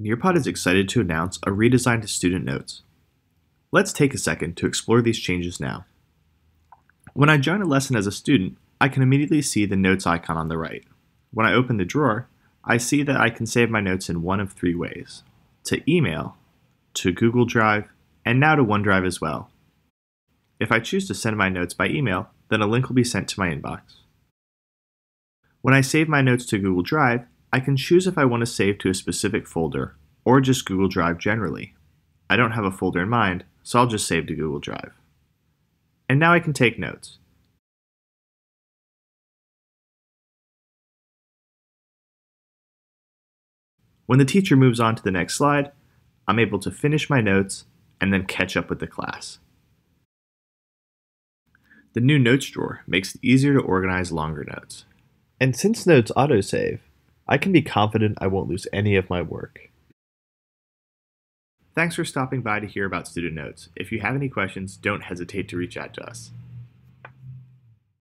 Nearpod is excited to announce a redesign to Student Notes. Let's take a second to explore these changes now. When I join a lesson as a student, I can immediately see the Notes icon on the right. When I open the drawer, I see that I can save my notes in one of three ways to email, to Google Drive, and now to OneDrive as well. If I choose to send my notes by email, then a link will be sent to my inbox. When I save my notes to Google Drive, I can choose if I want to save to a specific folder or just Google Drive generally. I don't have a folder in mind, so I'll just save to Google Drive. And now I can take notes. When the teacher moves on to the next slide, I'm able to finish my notes and then catch up with the class. The new Notes drawer makes it easier to organize longer notes. And since Notes autosave, I can be confident I won't lose any of my work. Thanks for stopping by to hear about Student Notes. If you have any questions, don't hesitate to reach out to us.